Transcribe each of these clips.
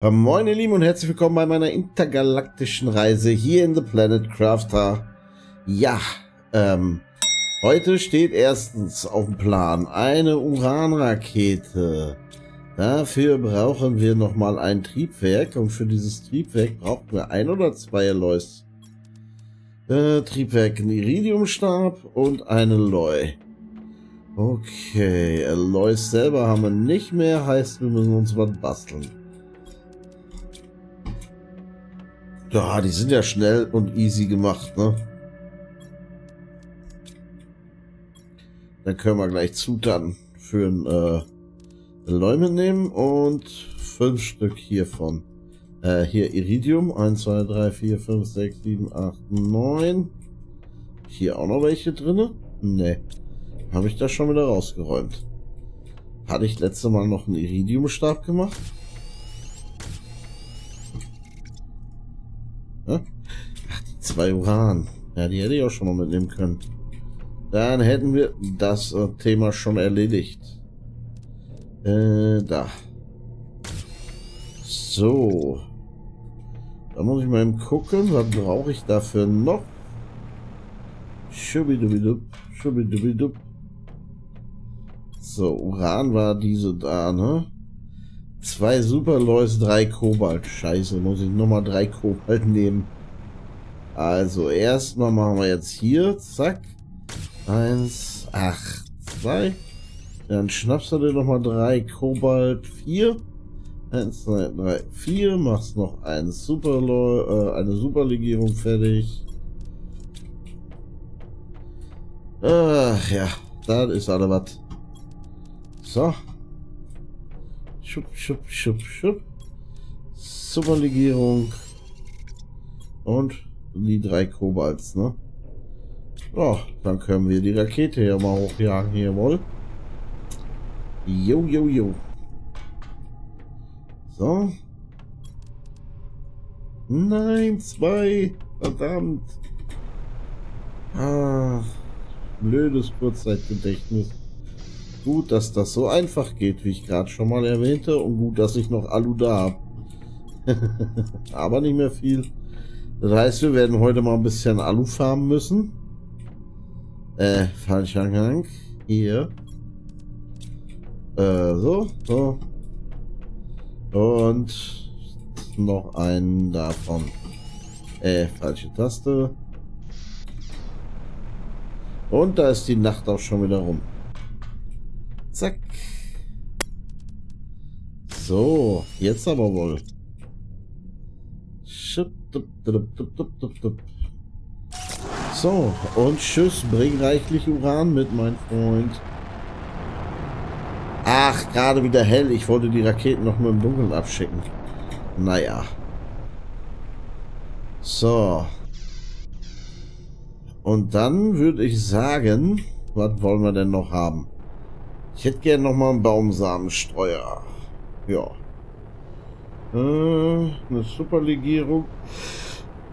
Moin ihr Lieben und herzlich willkommen bei meiner intergalaktischen Reise hier in The Planet Crafter. Ja, ähm, heute steht erstens auf dem Plan eine Uranrakete. Dafür brauchen wir nochmal ein Triebwerk und für dieses Triebwerk brauchen wir ein oder zwei Alloys. Äh, Triebwerk, ein Iridiumstab und eine Alloy. Okay, Alloys selber haben wir nicht mehr, heißt wir müssen uns was basteln. Ja, die sind ja schnell und easy gemacht, ne? Dann können wir gleich Zutaten für ein äh, Läume nehmen und fünf Stück hiervon. Äh, hier Iridium. 1, 2, 3, 4, 5, 6, 7, 8, 9. Hier auch noch welche drinne? Ne. Habe ich das schon wieder rausgeräumt. Hatte ich letzte Mal noch einen Iridiumstab gemacht? Zwei Uran. Ja, die hätte ich auch schon mal mitnehmen können. Dann hätten wir das äh, Thema schon erledigt. Äh, da. So. Da muss ich mal eben gucken, was brauche ich dafür noch? Schubidubidup, schubidubidup. So, Uran war diese da, ne? Zwei Superlois, drei Kobalt. Scheiße, muss ich nochmal drei Kobalt nehmen. Also erstmal machen wir jetzt hier, zack. Eins, acht, zwei. Dann schnappst du dir nochmal drei Kobalt, vier. Eins, zwei, drei, vier. Machst noch ein Super, äh, eine Superlegierung fertig. Ach ja, das ist alle was. So. Schupp, schupp, schupp, schupp. Superlegierung. Und die drei Kobalts, ne? Ja, dann können wir die Rakete ja mal hochjagen hier wohl. Jo, jo, jo. So. Nein, zwei. Verdammt. Ah, blödes Kurzzeitgedächtnis. Gut, dass das so einfach geht, wie ich gerade schon mal erwähnte. Und gut, dass ich noch Alu da habe. Aber nicht mehr viel. Das heißt, wir werden heute mal ein bisschen Alu farmen müssen. Äh, falscher Gang. Hier. Äh, so, so. Und noch einen davon. Äh, falsche Taste. Und da ist die Nacht auch schon wieder rum. Zack. So, jetzt aber wohl. So, und tschüss, bring reichlich Uran mit, mein Freund. Ach, gerade wieder hell. Ich wollte die Raketen noch nur im Dunkeln abschicken. Naja. So. Und dann würde ich sagen, was wollen wir denn noch haben? Ich hätte gerne noch mal einen Baumsamenstreuer. Ja. Äh, eine Superlegierung.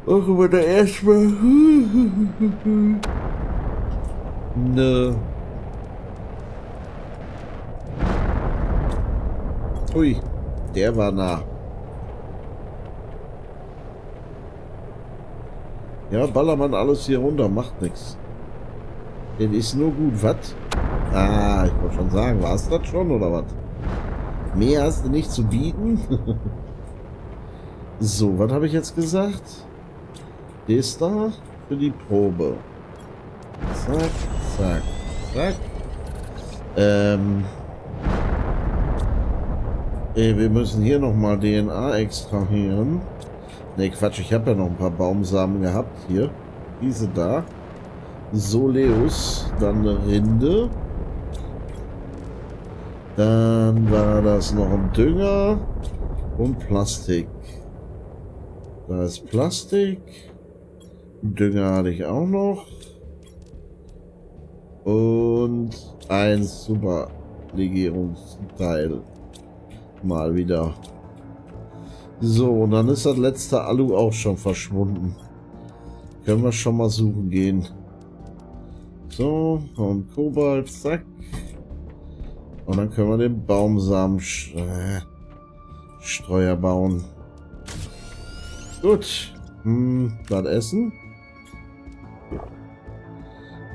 Auch über der erstmal. ne. Ui, der war nah. Ja, Ballermann alles hier runter, macht nichts. Den ist nur gut, was? Ah, ich wollte schon sagen, war es das schon oder was? Mehr hast du nicht zu bieten? so, was habe ich jetzt gesagt? Das da für die Probe. Zack, zack, zack. Ähm. Ey, wir müssen hier nochmal DNA extrahieren. Ne, Quatsch, ich habe ja noch ein paar Baumsamen gehabt hier. Diese da. Soleus, dann Rinde. Dann war das noch ein Dünger und Plastik. Da ist Plastik. Dünger hatte ich auch noch. Und ein super Legierungsteil. Mal wieder. So, und dann ist das letzte Alu auch schon verschwunden. Können wir schon mal suchen gehen. So, und Kobalt, zack. Und dann können wir den Baumsamen äh, Streuer bauen. Gut. Hm, was essen?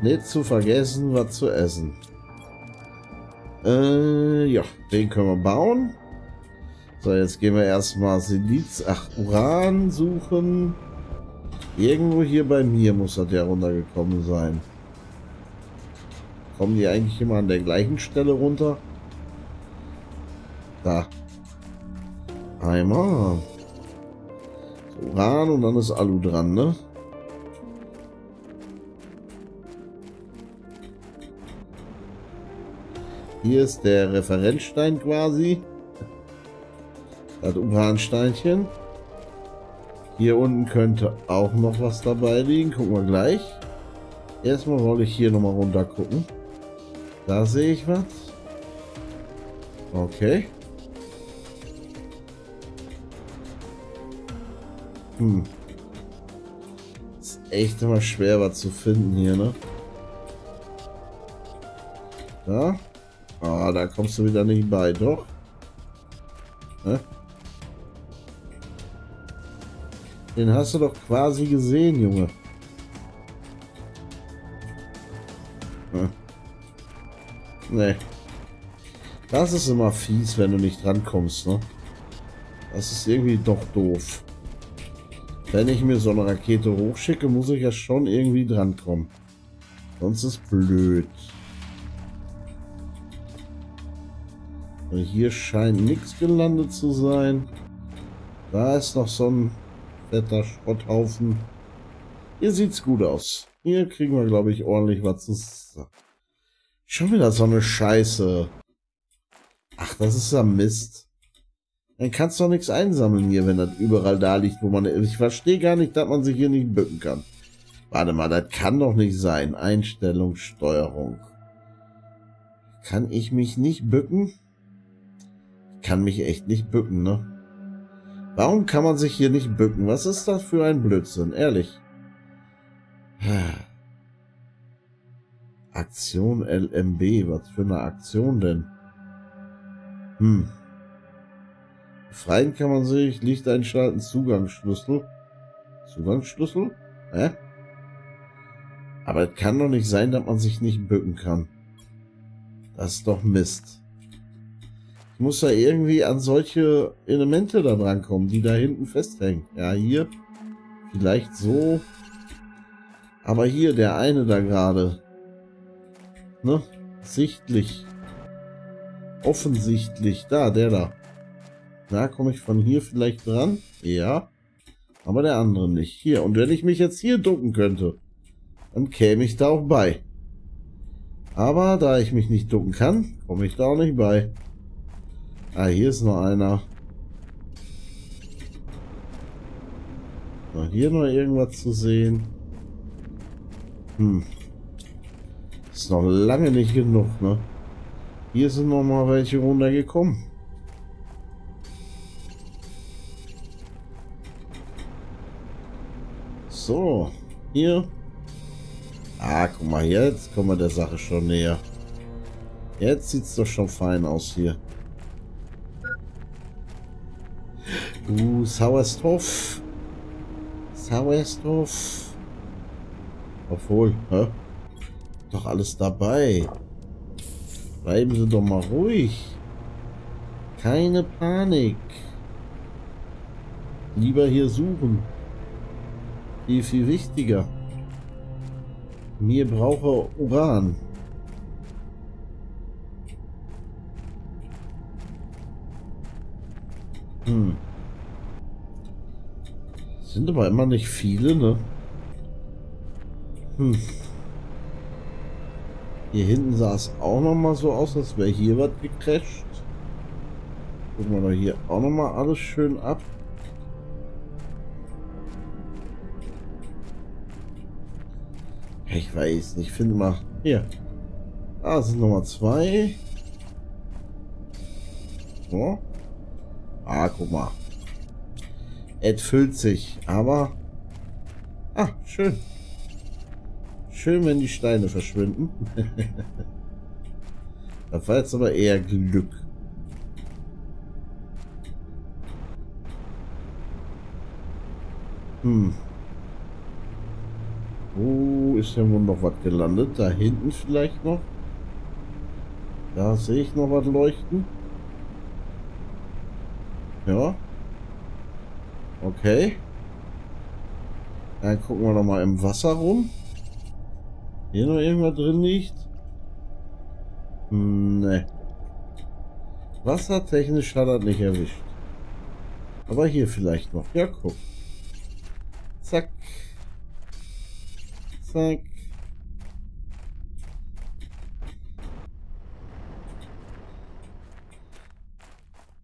Nicht zu vergessen, was zu essen. Äh, ja, den können wir bauen. So, jetzt gehen wir erstmal Siliz, ach, Uran suchen. Irgendwo hier bei mir muss das ja runtergekommen sein. Kommen die eigentlich immer an der gleichen Stelle runter? Da. Einmal. Uran und dann ist Alu dran, ne? Hier ist der Referenzstein quasi. Das Uransteinchen. Hier unten könnte auch noch was dabei liegen. Gucken wir gleich. Erstmal wollte ich hier nochmal runter gucken. Da sehe ich was. Okay. Hm. Ist echt immer schwer was zu finden hier, ne? Da. Ah, da kommst du wieder nicht bei, doch? Ne? Den hast du doch quasi gesehen, Junge. Hm. Nee. Das ist immer fies, wenn du nicht drankommst, ne? Das ist irgendwie doch doof. Wenn ich mir so eine Rakete hochschicke, muss ich ja schon irgendwie drankommen. Sonst ist blöd. Hier scheint nichts gelandet zu sein. Da ist noch so ein fetter Schrotthaufen. Hier sieht's gut aus. Hier kriegen wir, glaube ich, ordentlich was zu... Schon wieder so eine Scheiße. Ach, das ist ja Mist. Dann kannst du doch nichts einsammeln hier, wenn das überall da liegt, wo man... Ich verstehe gar nicht, dass man sich hier nicht bücken kann. Warte mal, das kann doch nicht sein. Einstellung, Steuerung. Kann ich mich nicht bücken? kann mich echt nicht bücken, ne? Warum kann man sich hier nicht bücken? Was ist das für ein Blödsinn? Ehrlich. Aktion LMB. Was für eine Aktion denn? Hm. Befreien kann man sich. Licht einschalten. Zugangsschlüssel. Zugangsschlüssel? Hä? Aber es kann doch nicht sein, dass man sich nicht bücken kann. Das ist doch Mist muss da irgendwie an solche Elemente da drankommen, die da hinten festhängen. Ja, hier. Vielleicht so. Aber hier, der eine da gerade. Ne? Sichtlich. Offensichtlich. Da, der da. Da komme ich von hier vielleicht dran. Ja. Aber der andere nicht. Hier. Und wenn ich mich jetzt hier ducken könnte, dann käme ich da auch bei. Aber da ich mich nicht ducken kann, komme ich da auch nicht bei. Ah, hier ist noch einer. So, hier noch irgendwas zu sehen. Hm. Ist noch lange nicht genug, ne? Hier sind noch mal welche runtergekommen. So, hier. Ah, guck mal, jetzt kommen wir der Sache schon näher. Jetzt sieht es doch schon fein aus hier. Uh, Sauerstoff. Sauerstoff. Obwohl, hä? Doch alles dabei. Bleiben Sie doch mal ruhig. Keine Panik. Lieber hier suchen. Viel, viel wichtiger. Mir brauche Uran. Hm. Sind aber immer nicht viele, ne? Hm. Hier hinten sah es auch noch mal so aus, als wäre hier was gecrasht. Gucken wir doch hier auch noch mal alles schön ab. Weiß nicht. Finde mal. Hier. Ah, da sind nochmal zwei. So. Ah, guck mal. Ed füllt sich, aber... Ah, schön. Schön, wenn die Steine verschwinden. da war jetzt aber eher Glück. Hm. Ist denn wohl noch was gelandet? Da hinten vielleicht noch? Da sehe ich noch was leuchten. Ja. Okay. Dann gucken wir noch mal im Wasser rum. Hier noch irgendwas drin liegt? Hm, ne. Wassertechnisch hat er nicht erwischt. Aber hier vielleicht noch. Ja, guck. Zack. Zack.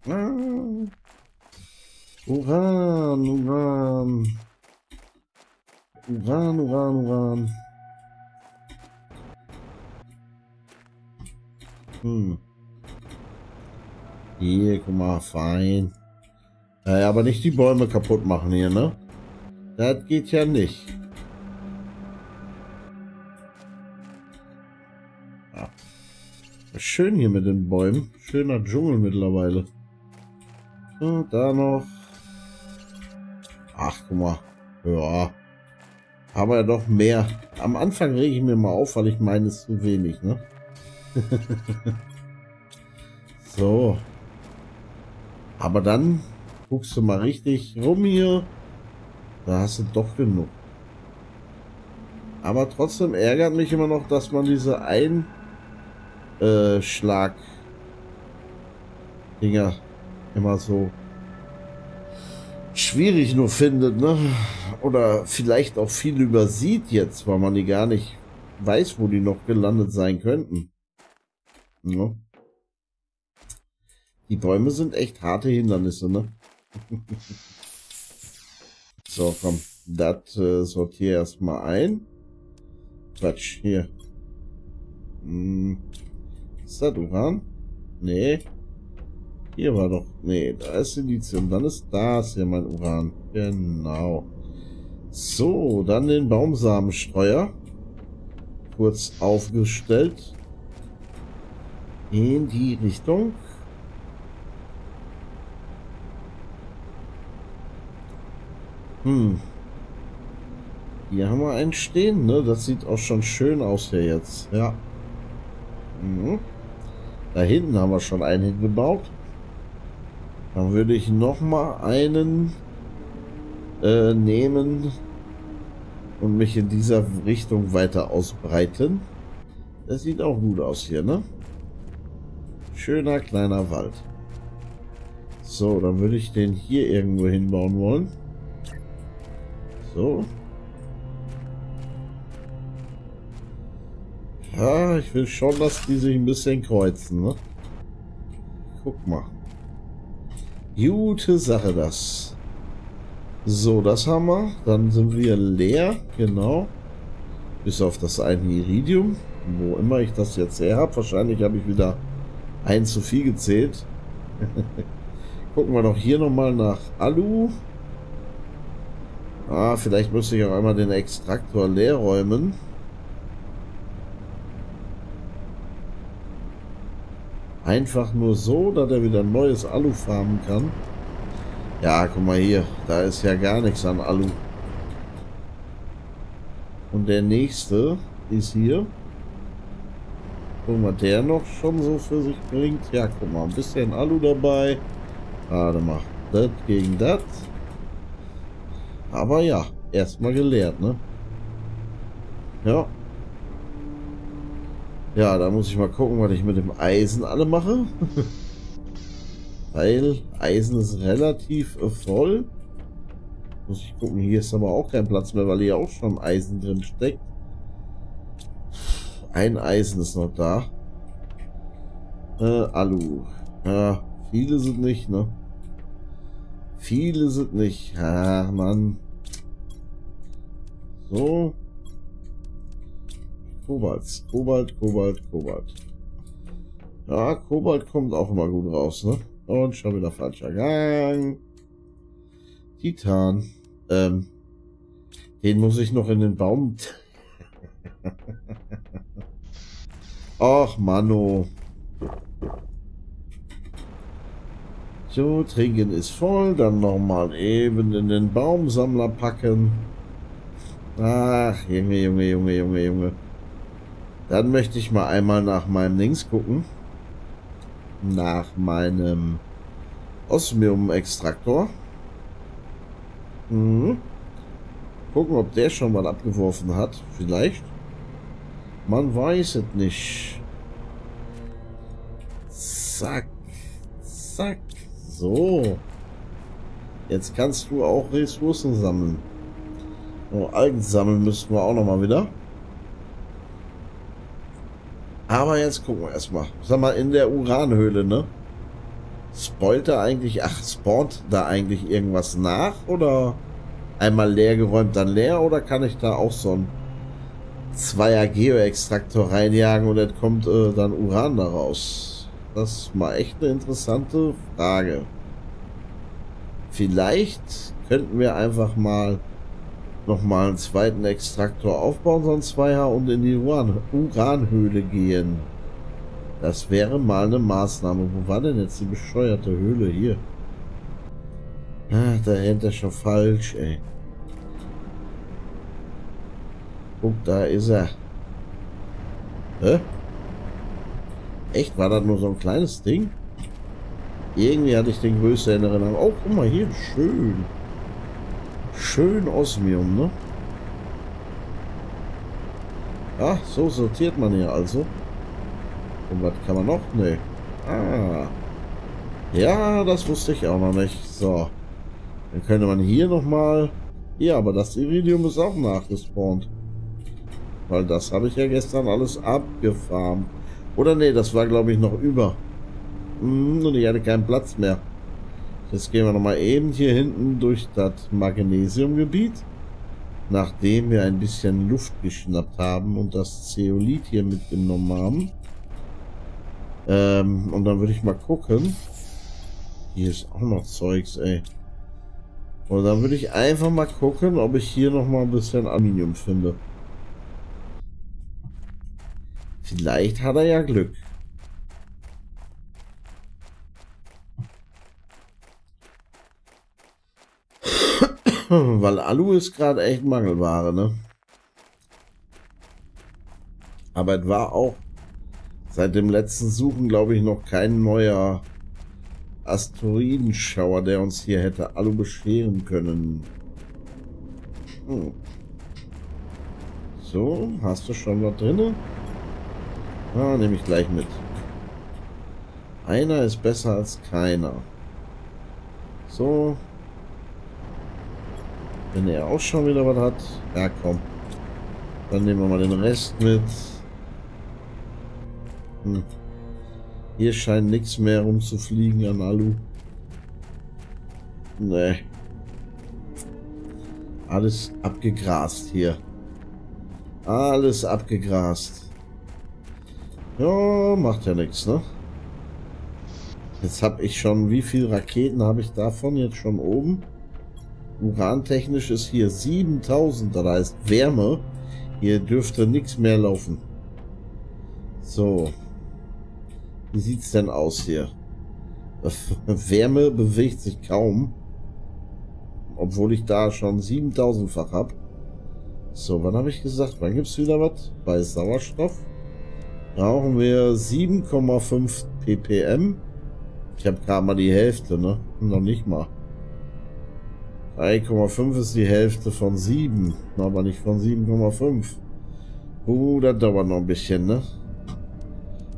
Ah. Uran, Uran. Uran, Uran, Uran. Hm. Hier, guck mal, fein. Naja, aber nicht die Bäume kaputt machen hier, ne? Das geht ja nicht. Schön hier mit den Bäumen. Schöner Dschungel mittlerweile. So, da noch. Ach, guck mal. Ja. Aber doch mehr. Am Anfang rege ich mir mal auf, weil ich meine, es zu wenig, ne? so. Aber dann guckst du mal richtig rum hier. Da hast du doch genug. Aber trotzdem ärgert mich immer noch, dass man diese Einschlag Dinger immer so schwierig nur findet, ne? Oder vielleicht auch viel übersieht jetzt, weil man die gar nicht weiß, wo die noch gelandet sein könnten. Ja. Die Bäume sind echt harte Hindernisse, ne? so, komm. Das äh, sortiere erstmal ein. Quatsch, hier. Hm. Ist das Uran? Nee. Hier war doch... Nee, da ist Silizium. Dann ist das hier mein Uran. Genau. So, dann den Baumsamenstreuer. Kurz aufgestellt. In die Richtung. Hm. Hier haben wir einen stehen, ne? Das sieht auch schon schön aus hier jetzt. Ja. Mhm. Da hinten haben wir schon einen hingebaut. Dann würde ich noch mal einen äh, nehmen und mich in dieser Richtung weiter ausbreiten. Das sieht auch gut aus hier, ne? Schöner kleiner Wald. So, dann würde ich den hier irgendwo hinbauen wollen. So. Ja, ich will schon, dass die sich ein bisschen kreuzen, ne? Guck mal. Gute Sache das. So, das haben wir. Dann sind wir leer, genau. Bis auf das eine Iridium. Wo immer ich das jetzt her habe. Wahrscheinlich habe ich wieder ein zu viel gezählt. Gucken wir doch hier nochmal nach Alu. Ah, vielleicht müsste ich auch einmal den Extraktor leer räumen. Einfach nur so, dass er wieder neues Alu farmen kann. Ja, guck mal hier. Da ist ja gar nichts an Alu. Und der nächste ist hier. Guck mal, der noch schon so für sich bringt. Ja, guck mal, ein bisschen Alu dabei. Warte mal. Das gegen das. Aber ja, erstmal gelehrt, ne? Ja. Ja, da muss ich mal gucken, was ich mit dem Eisen alle mache. Weil Eisen ist relativ voll. Muss ich gucken, hier ist aber auch kein Platz mehr, weil hier auch schon Eisen drin steckt. Ein Eisen ist noch da. Äh, Alu. Ja, viele sind nicht, ne? Viele sind nicht. Ah, Mann. So. Kobalt, Kobalt, Kobalt, Kobalt. Ja, Kobalt kommt auch immer gut raus, ne? Und schon wieder falscher Gang. Titan. Ähm, den muss ich noch in den Baum... Ach, Mano. So, trinken ist voll. Dann nochmal eben in den Baumsammler packen. Ach, Junge, Junge, Junge, Junge, Junge. Dann möchte ich mal einmal nach meinem Links gucken. Nach meinem Osmium-Extraktor. Mhm. Gucken, ob der schon mal abgeworfen hat. Vielleicht. Man weiß es nicht. Zack. Zack. So. Jetzt kannst du auch Ressourcen sammeln. Oh, Algen sammeln müssten wir auch noch mal wieder. Aber jetzt gucken wir erstmal. Sag mal, in der Uranhöhle, ne? Spoilt da eigentlich, ach, spawnt da eigentlich irgendwas nach? Oder einmal leer geräumt, dann leer? Oder kann ich da auch so ein Zweier Geo-Extraktor reinjagen und dann kommt äh, dann Uran daraus? Das ist mal echt eine interessante Frage. Vielleicht könnten wir einfach mal nochmal einen zweiten Extraktor aufbauen, so ein Zweier und in die Uran Uranhöhle gehen. Das wäre mal eine Maßnahme. Wo war denn jetzt die bescheuerte Höhle hier? Ah, da rennt er schon falsch, ey. Guck, da ist er. Hä? Echt? War das nur so ein kleines Ding? Irgendwie hatte ich den größte in Erinnerung. Oh, guck mal hier, schön. Schön Osmium, ne? Ah, so sortiert man hier also. Und was kann man noch? Ne. Ah. Ja, das wusste ich auch noch nicht. So. Dann könnte man hier nochmal... Ja, aber das Iridium ist auch nachgespawnt. Weil das habe ich ja gestern alles abgefarmt. Oder ne, das war glaube ich noch über. Hm, und ich hatte keinen Platz mehr. Jetzt gehen wir nochmal eben hier hinten durch das Magnesiumgebiet. Nachdem wir ein bisschen Luft geschnappt haben und das Zeolit hier mitgenommen haben. Ähm, und dann würde ich mal gucken. Hier ist auch noch Zeugs, ey. Und dann würde ich einfach mal gucken, ob ich hier noch mal ein bisschen Aluminium finde. Vielleicht hat er ja Glück. Weil Alu ist gerade echt Mangelware, ne? Aber es war auch seit dem letzten Suchen, glaube ich, noch kein neuer Asteroidenschauer, der uns hier hätte Alu bescheren können. Hm. So, hast du schon was drin? Ah, nehme ich gleich mit. Einer ist besser als keiner. So, wenn er auch schon wieder was hat. Ja, komm. Dann nehmen wir mal den Rest mit. Hm. Hier scheint nichts mehr rumzufliegen an Alu. Nee. Alles abgegrast hier. Alles abgegrast. Ja, macht ja nichts, ne? Jetzt habe ich schon, wie viele Raketen habe ich davon jetzt schon oben? Urantechnisch ist hier 7000, das heißt Wärme. Hier dürfte nichts mehr laufen. So. Wie sieht's denn aus hier? Wärme bewegt sich kaum. Obwohl ich da schon 7000-fach habe. So, wann habe ich gesagt? Wann gibt's wieder was? Bei Sauerstoff brauchen wir 7,5 ppm. Ich habe gerade mal die Hälfte, ne? Noch nicht mal. 3,5 ist die Hälfte von 7, aber nicht von 7,5. Uh, das dauert noch ein bisschen, ne?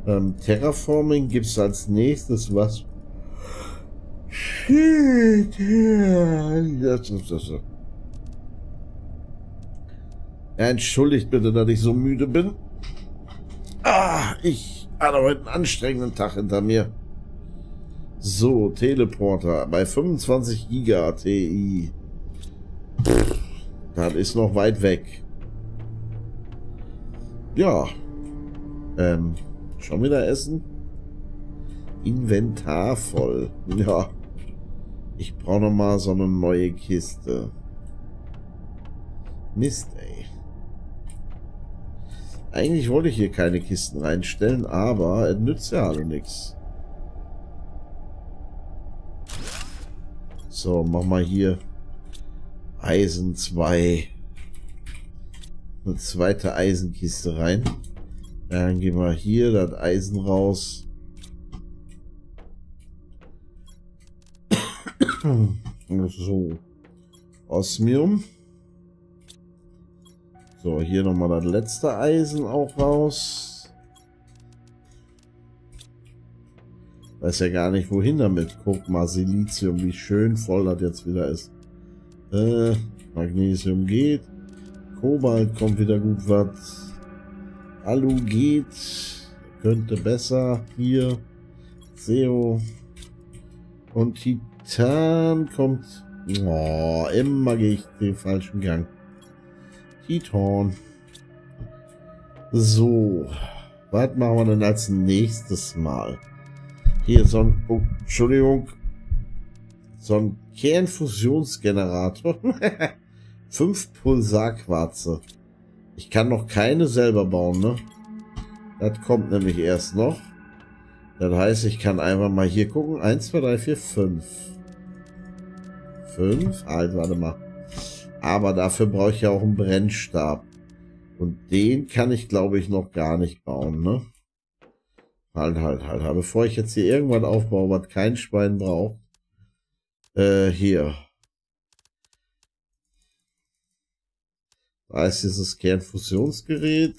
Ähm, Terraforming gibt es als nächstes was. Das ist das. Ja, entschuldigt bitte, dass ich so müde bin. Ah, ich hatte heute einen anstrengenden Tag hinter mir. So, Teleporter bei 25 Giga TI. Das ist noch weit weg. Ja. Ähm, schon wieder essen? Inventar voll. Ja. Ich brauche noch mal so eine neue Kiste. Mist, ey. Eigentlich wollte ich hier keine Kisten reinstellen, aber es nützt ja alle nichts. So, mach mal hier Eisen 2. Eine zweite Eisenkiste rein. Dann gehen wir hier das Eisen raus. so. Osmium. So, hier nochmal das letzte Eisen auch raus. Weiß ja gar nicht, wohin damit. Guck mal, Silizium, wie schön voll das jetzt wieder ist. Äh, Magnesium geht. Kobalt kommt wieder gut was. Alu geht. Könnte besser. Hier. SEO. Und Titan kommt. Oh, immer gehe ich den falschen Gang. Titan. So. Was machen wir denn als nächstes Mal? Hier so ein, oh, Entschuldigung, so ein Kernfusionsgenerator. Fünf Pulsarquarze. Ich kann noch keine selber bauen, ne? Das kommt nämlich erst noch. Das heißt, ich kann einfach mal hier gucken. Eins, zwei, drei, vier, fünf. Fünf? Halt, warte mal. Aber dafür brauche ich ja auch einen Brennstab. Und den kann ich, glaube ich, noch gar nicht bauen, ne? Halt, halt, halt, halt. Bevor ich jetzt hier irgendwas aufbaue, was kein Schwein braucht. Äh, hier. Da ist dieses Kernfusionsgerät.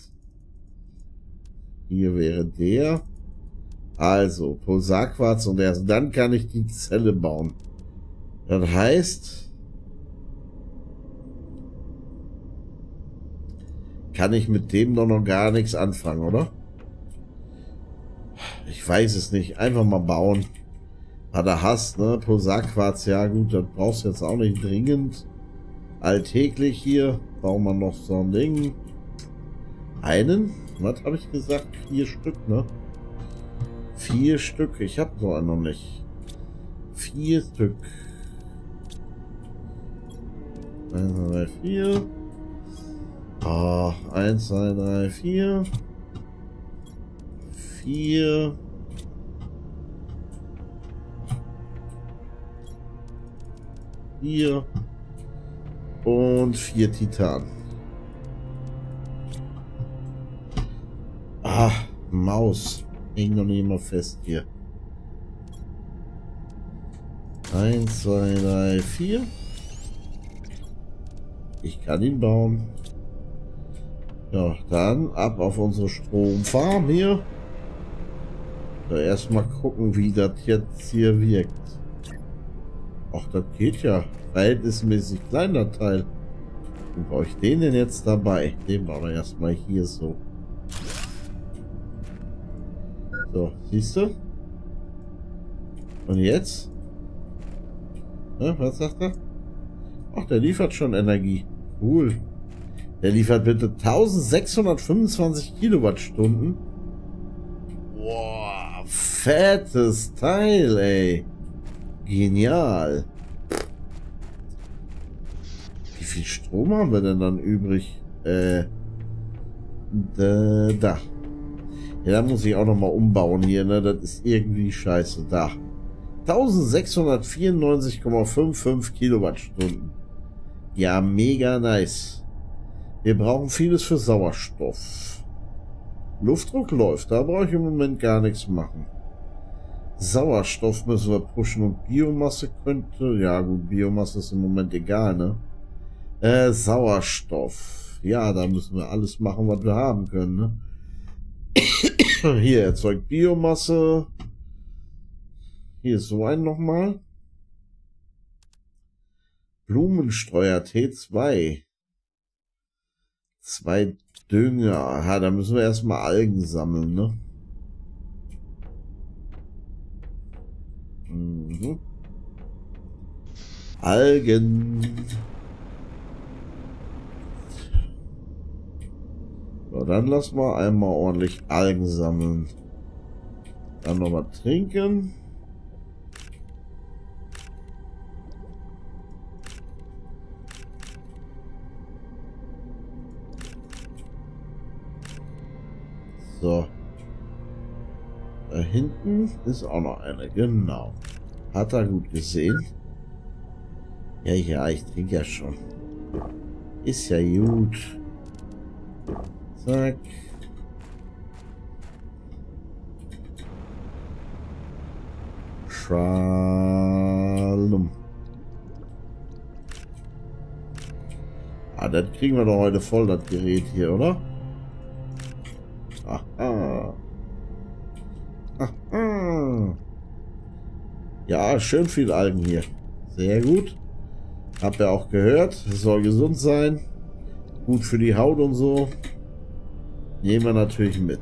Hier wäre der. Also, Pulsarquarz und erst dann kann ich die Zelle bauen. Das heißt, kann ich mit dem doch noch gar nichts anfangen, oder? Ich weiß es nicht. Einfach mal bauen. Hat er hast, ne? Pulsarquarz, ja gut, das brauchst du jetzt auch nicht dringend. Alltäglich hier. Bauen wir noch so ein Ding. Einen? Was habe ich gesagt? Vier Stück, ne? Vier Stück. Ich habe so einen noch nicht. Vier Stück. Eins, zwei, drei, vier. Ah, eins, zwei, drei, vier. Vier. Vier. Und vier Titan. Ah, Maus. Hängt noch nicht immer fest hier. Eins, zwei, drei, vier. Ich kann ihn bauen. Ja, dann ab auf unsere Stromfarm hier. So, erstmal gucken, wie das jetzt hier wirkt. Ach, das geht ja. Verhältnismäßig kleiner Teil. Wo brauche ich den denn jetzt dabei? Den bauen wir erstmal hier so. So, siehst du? Und jetzt? Ja, was sagt er? Ach, der liefert schon Energie. Cool. Der liefert bitte 1625 Kilowattstunden. Boah, fettes Teil, ey. Genial. Wie viel Strom haben wir denn dann übrig? Äh, da. da. Ja, da muss ich auch nochmal umbauen hier, ne? Das ist irgendwie scheiße. Da. 1694,55 Kilowattstunden. Ja, mega nice. Wir brauchen vieles für Sauerstoff. Luftdruck läuft, da brauche ich im Moment gar nichts machen. Sauerstoff müssen wir pushen und Biomasse könnte... Ja gut, Biomasse ist im Moment egal, ne? Äh, Sauerstoff. Ja, da müssen wir alles machen, was wir haben können, ne? Hier erzeugt Biomasse. Hier ist so ein nochmal. Blumenstreuer T2. Zwei Dünger. Aha, da müssen wir erstmal Algen sammeln, ne? Mhm. Algen. So, dann lass mal einmal ordentlich Algen sammeln. Dann nochmal trinken. Hinten ist auch noch eine. Genau. Hat er gut gesehen. Ja, ja, ich trinke ja schon. Ist ja gut. Zack. Schalum. Ah, das kriegen wir doch heute voll, das Gerät hier, oder? Aha. Ja, schön viel Algen hier. Sehr gut. Hab ja auch gehört, es soll gesund sein. Gut für die Haut und so. Nehmen wir natürlich mit.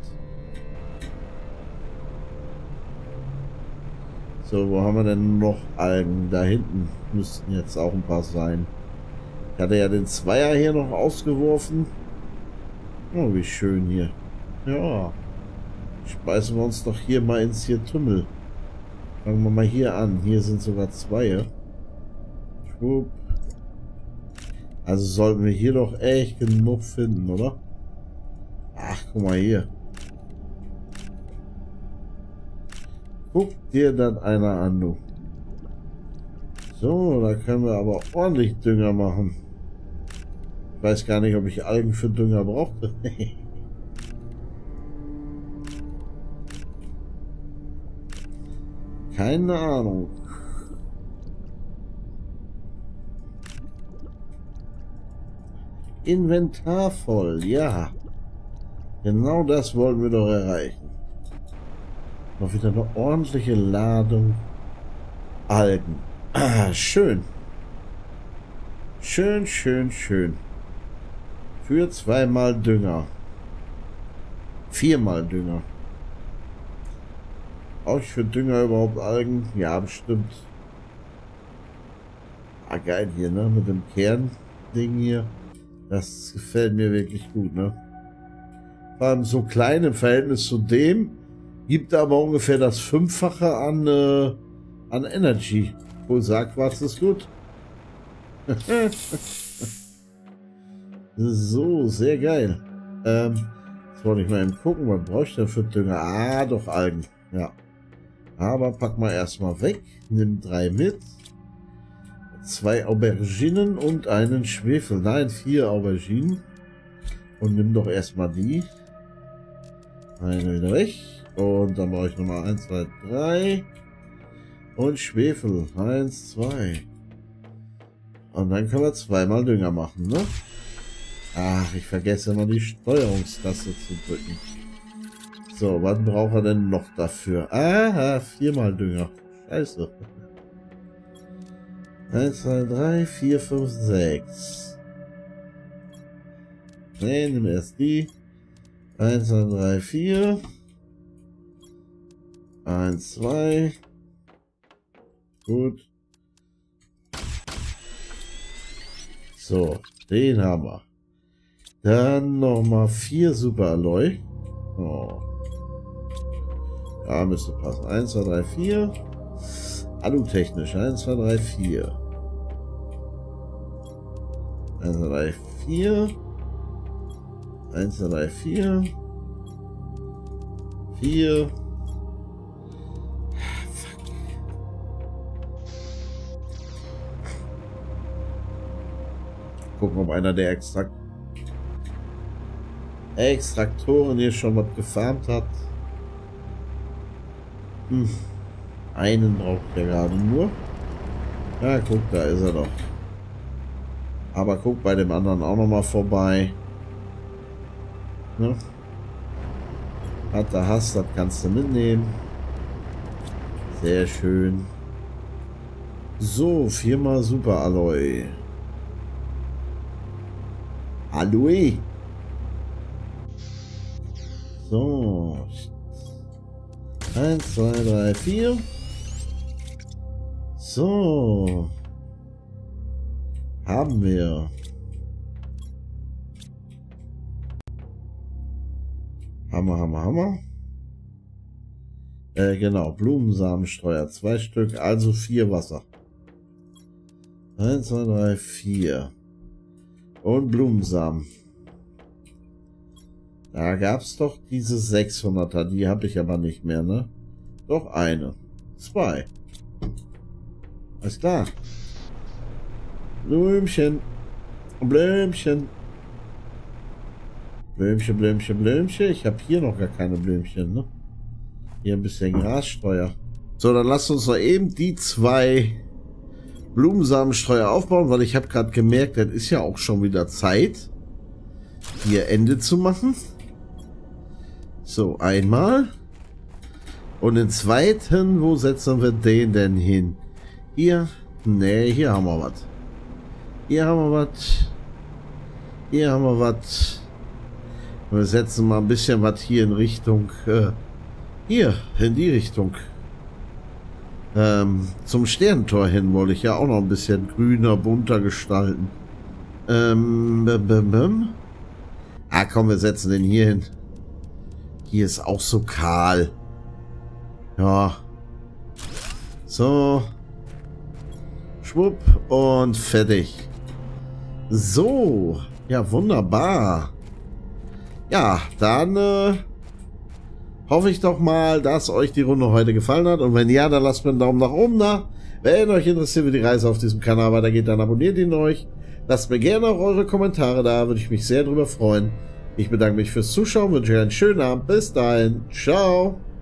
So, wo haben wir denn noch Algen? Da hinten müssten jetzt auch ein paar sein. Ich hatte ja den Zweier hier noch ausgeworfen. Oh, wie schön hier. Ja. Speisen wir uns doch hier mal ins hier Tümmel. Fangen wir mal hier an. Hier sind sogar Zweier. Schwupp. Also sollten wir hier doch echt genug finden, oder? Ach, guck mal hier. Guck dir dann einer an, du. So, da können wir aber ordentlich Dünger machen. Ich weiß gar nicht, ob ich Algen für Dünger brauchte. Keine Ahnung. Inventar voll, ja. Genau das wollten wir doch erreichen. Noch wieder eine ordentliche Ladung Algen. Ah, schön. Schön, schön, schön. Für zweimal Dünger. Viermal Dünger. Auch für Dünger überhaupt Algen? Ja, bestimmt. Ah, geil hier, ne? Mit dem Kernding hier. Das gefällt mir wirklich gut, ne? Vor allem so klein im Verhältnis zu dem, gibt aber ungefähr das Fünffache an, äh, an Energy. Wohl sagt, was ist gut. so, sehr geil. Ähm, jetzt wollte ich mal eben gucken, was brauche ich denn für Dünger? Ah, doch Algen. Ja. Aber pack mal erstmal weg. Nimm drei mit zwei Auberginen und einen Schwefel. Nein, vier Auberginen. Und nimm doch erstmal die. Eine wieder weg. Und dann brauche ich nochmal 1, 2, 3. Und Schwefel. 1, 2. Und dann können wir zweimal Dünger machen, ne? Ach, ich vergesse immer die Steuerungstaste zu drücken. So, was braucht er denn noch dafür? Aha, viermal Dünger. Scheiße. 1, 2, 3, 4, 5, 6. Ne, nimm erst die. 1, 2, 3, 4. 1, 2. Gut. So, den haben wir. Dann nochmal vier Super Alloy. Oh. Ja, müsste passen. 1, 2, 3, 4. Alu-technisch. 1, 2, 3, 4. 1, 2, 3, 4. 1, 2, 3, 4. 4. Gucken, ob einer der Extrakt Extraktoren hier schon was gefarmt hat. Hm. Einen braucht er gerade nur. Ja, guck, da ist er doch. Aber guck bei dem anderen auch noch mal vorbei. Ne? Was du hast, das kannst du mitnehmen. Sehr schön. So, viermal Super Alloy. Aloe. So. Eins, zwei, drei, vier. So. Haben wir. Hammer, Hammer, Hammer. Äh, genau, Blumensamenstreuer. Zwei Stück, also vier Wasser. Eins, zwei, drei, vier. Und Blumensamen. Da gab es doch diese 600er, die habe ich aber nicht mehr, ne? Doch eine. Zwei. Alles klar. Blümchen. Blümchen. Blümchen, Blümchen, Blümchen. Ich habe hier noch gar keine Blümchen, ne? Hier ein bisschen Grasstreuer. So, dann lasst uns noch eben die zwei Blumensamenstreuer aufbauen, weil ich habe gerade gemerkt, das ist ja auch schon wieder Zeit, hier Ende zu machen. So, einmal. Und den zweiten, wo setzen wir den denn hin? Hier? Nee, hier haben wir was. Hier haben wir was. Hier haben wir was. Wir setzen mal ein bisschen was hier in Richtung... Äh, hier, in die Richtung. Ähm, zum Sternentor hin wollte ich ja auch noch ein bisschen grüner, bunter gestalten. Ähm, bim, bim, bim. Ah, komm, wir setzen den hier hin. Hier ist auch so kahl. Ja. So. Schwupp und fertig. So. Ja, wunderbar. Ja, dann äh, hoffe ich doch mal, dass euch die Runde heute gefallen hat. Und wenn ja, dann lasst mir einen Daumen nach oben da. Wenn euch interessiert, wie die Reise auf diesem Kanal weitergeht, dann abonniert ihn euch. Lasst mir gerne auch eure Kommentare da, würde ich mich sehr drüber freuen. Ich bedanke mich fürs Zuschauen, wünsche euch einen schönen Abend. Bis dahin. Ciao.